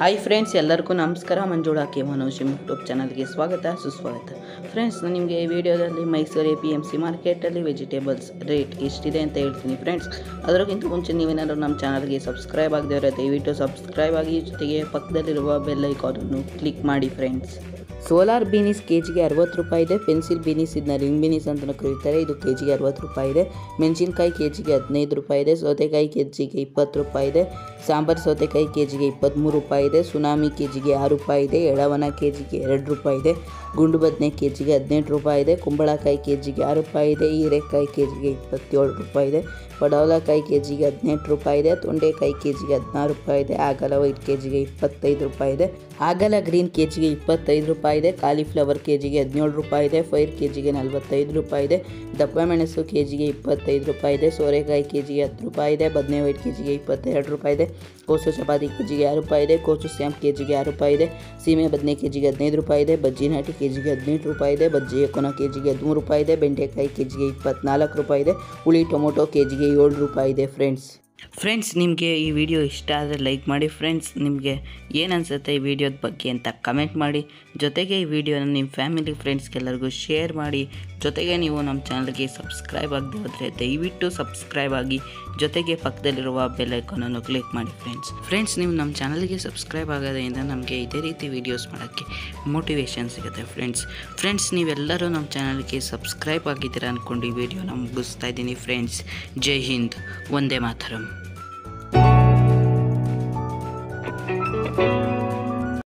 Hi friends ಎಲ್ಲರಿಗೂ ನಮಸ್ಕಾರ. Manjula K Manoj YouTube ಚಾನಲ್ಗೆ ಸ್ವಾಗತ, ಸುಸ್ವಾಗತ. ಫ್ರೆಂಡ್ಸ್ ನಾನು ನಿಮಗೆ ಈ ವಿಡಿಯೋದಲ್ಲಿ Mysuru A P M C ಮಾರ್ಕೆಟಲ್ಲಿ ವೆಜಿಟೇಬಲ್ಸ್ ರೇಟ್ ಎಷ್ಟಿದೆ ಅಂತ ಹೇಳ್ತೀನಿ ಫ್ರೆಂಡ್ಸ್ ಅದಕ್ಕಿಂತ ಮುಂಚೆ ನೀವೇನಾದರೂ ನಮ್ಮ ಚಾನಲ್ಗೆ ಸಬ್ಸ್ಕ್ರೈಬ್ ಆಗದೇ ದಯವಿಟ್ಟು ಸಬ್ಸ್ಕ್ರೈಬ್ ಆಗಿ, ಜೊತೆಗೆ ಪಕ್ಕದಲ್ಲಿರುವ ಬೆಲ್ಲೈಕಾನನ್ನು ಕ್ಲಿಕ್ ಮಾಡಿ ಫ್ರೆಂಡ್ಸ್ ಸೋಲಾರ್ ಬೀನೀಸ್ ಕೆ ಜಿಗೆ ಅರವತ್ತು ರೂಪಾಯಿ ಇದೆ ಪೆನ್ಸಿಲ್ ಬೀನೀಸ್ ಇದನ್ನ ರಿಂಗ್ ಬೀನೀಸ್ ಅಂತ ಕರೀತಾರೆ ಇದು ಕೆ ಜಿಗೆ ಅರವತ್ತು ರೂಪಾಯಿ ಇದೆ ಮೆಣಸಿನ್ಕಾಯಿ ಕೆ ಜಿಗೆ ಹದಿನೈದು ರೂಪಾಯಿ ಇದೆ ಸೌತೆಕಾಯಿ ಕೆ ಜಿಗೆ ಇಪ್ಪತ್ತು ರೂಪಾಯಿ ಇದೆ ಸಾಂಬಾರು ಸೌತೆಕಾಯಿ ಕೆ ಜಿಗೆ ಇಪ್ಪತ್ತ್ಮೂರು ರೂಪಾಯಿ ಇದೆ ಸುನಾಮಿ ಕೆ ಜಿಗೆ ಆರು ರೂಪಾಯಿ ಇದೆ ಎಳವನ ಕೆ ಜಿಗೆ ಎರಡು ರೂಪಾಯಿ ಇದೆ ಗುಂಡು ಬದನೆ ಕೆ ಜಿಗೆ ಹದಿನೆಂಟು ರೂಪಾಯಿ ಇದೆ ಕುಂಬಳಕಾಯಿ ಕೆ ಜಿಗೆ ಆರು ರೂಪಾಯಿ ಇದೆ ಹೀರೆಕಾಯಿ ಕೆ ಜಿಗೆ ಇಪ್ಪತ್ತೇಳು ರೂಪಾಯಿ ಇದೆ ಪಡವಲಕಾಯಿ ಕೆ ಜಿಗೆ ಹದಿನೆಂಟು ರೂಪಾಯಿ ಇದೆ ತೊಂಡೆಕಾಯಿ ಕೆ ಜಿಗೆ ಹದಿನಾರು ರೂಪಾಯಿ ಇದೆ ಆಗಲ ವೈಟ್ ಕೆ ಜಿಗೆ ಇಪ್ಪತ್ತೈದು ರೂಪಾಯಿ ಇದೆ ಆಗಲ ಗ್ರೀನ್ ಕೆ ಜಿಗೆ ಇಪ್ಪತ್ತೈದು ರೂಪಾಯಿ ಇದೆ ಕಾಲಿಫ್ಲವರ್ ಕೆ ಜಿಗೆ ಹದಿನೇಳು ರೂಪಾಯಿ ಇದೆ ಫೈರ್ ಕೆ ಜಿಗೆ ನಲವತ್ತೈದು ರೂಪಾಯಿ ಇದೆ ದಪ್ಪ ಮೆಣಸು ಕೆ ಜಿಗೆ ಇಪ್ಪತ್ತೈದು ರೂಪಾಯಿ ಇದೆ ಸೋರೆಕಾಯಿ ಕೆ ಜಿಗೆ ಹತ್ತು ರೂಪಾಯಿ ಇದೆ ಬದನೆ ವೈಟ್ ಕೆ ಜಿಗೆ ಇಪ್ಪತ್ತೆರಡು ರೂಪಾಯಿ ಇದೆ ಕೋಸು ಚಪಾತಿ ಕೆ ಜಿಗೆ ಆರು ರೂಪಾಯಿ ಇದೆ ಕೋಸು ಸ್ಯಾಂಪ್ ಕೆ ಜಿಗೆ ಆರು ರೂಪಾಯಿ ಇದೆ ಸೀಮೆ ಬದನೆ ಕೆ ಜಿಗೆ ಹದಿನೈದು ರೂಪಾಯಿ ಇದೆ ಬಜ್ಜಿ ನಾಟಿ ಕೆ ಜಿಗೆ ಹದಿನೆಂಟು ರೂಪಾಯಿ ಇದೆ ಬಜ್ಜಿ ಕೊನ ಕೆ ಜಿಗೆ ಹದಿಮೂರು ರೂಪಾಯಿ ಇದೆ ಬೆಂಡೆಕಾಯಿ ಕೆ ಜಿಗೆ ಇಪ್ಪತ್ನಾಲ್ಕು ರೂಪಾಯಿ ಇದೆ ಹುಳಿ ಟೊಮೊಟೊ ಕೆ ಜಿಗೆ ಏಳು ರೂಪಾಯಿ ಇದೆ ಫ್ರೆಂಡ್ಸ್ ಫ್ರೆಂಡ್ಸ್ ನಿಮಗೆ ಈ ವಿಡಿಯೋ ಇಷ್ಟ ಆದರೆ ಲೈಕ್ ಮಾಡಿ. ಫ್ರೆಂಡ್ಸ್ ನಿಮಗೆ ಏನು ಅನಿಸುತ್ತೆ ಈ ವಿಡಿಯೋದ ಬಗ್ಗೆ ಅಂತ ಕಮೆಂಟ್ ಮಾಡಿ. ಜೊತೆಗೆ ಈ ವಿಡಿಯೋನ ನಿಮ್ಮ ಫ್ಯಾಮಿಲಿ ಫ್ರೆಂಡ್ಸ್ಗೆಲ್ಲರಿಗೂ ಶೇರ್ ಮಾಡಿ. ಜೊತೆಗೆ ನೀವು ನಮ್ಮ ಚಾನಲ್ಗೆ ಸಬ್ಸ್ಕ್ರೈಬ್ ಆಗದೆ ಹೋದರೆ ದಯವಿಟ್ಟು ಸಬ್ಸ್ಕ್ರೈಬ್ ಆಗಿ. ಜೊತೆಗೆ ಪಕ್ಕದಲ್ಲಿರುವ ಬೆಲ್ ಐಕಾನನ್ನು ಕ್ಲಿಕ್ ಮಾಡಿ ಫ್ರೆಂಡ್ಸ್ ಫ್ರೆಂಡ್ಸ್ ನೀವು ನಮ್ಮ ಚಾನಲ್ಗೆ ಸಬ್ಸ್ಕ್ರೈಬ್ ಆಗೋದ್ರಿಂದ ನಮಗೆ ಇದೇ ರೀತಿ ವೀಡಿಯೋಸ್ ಮಾಡೋಕ್ಕೆ ಮೋಟಿವೇಶನ್ ಸಿಗುತ್ತೆ ಫ್ರೆಂಡ್ಸ್ ಫ್ರೆಂಡ್ಸ್ ನೀವೆಲ್ಲರೂ ನಮ್ಮ ಚಾನಲ್ಗೆ ಸಬ್ಸ್ಕ್ರೈಬ್ ಆಗಿದ್ದೀರಾ ಅಂದ್ಕೊಂಡು ಈ ವಿಡಿಯೋನ ಮುಗಿಸ್ತಾ ಇದ್ದೀನಿ ಫ್ರೆಂಡ್ಸ್ ಜೈ ಹಿಂದ್. ಒಂದೇ ಮಾತರಂ.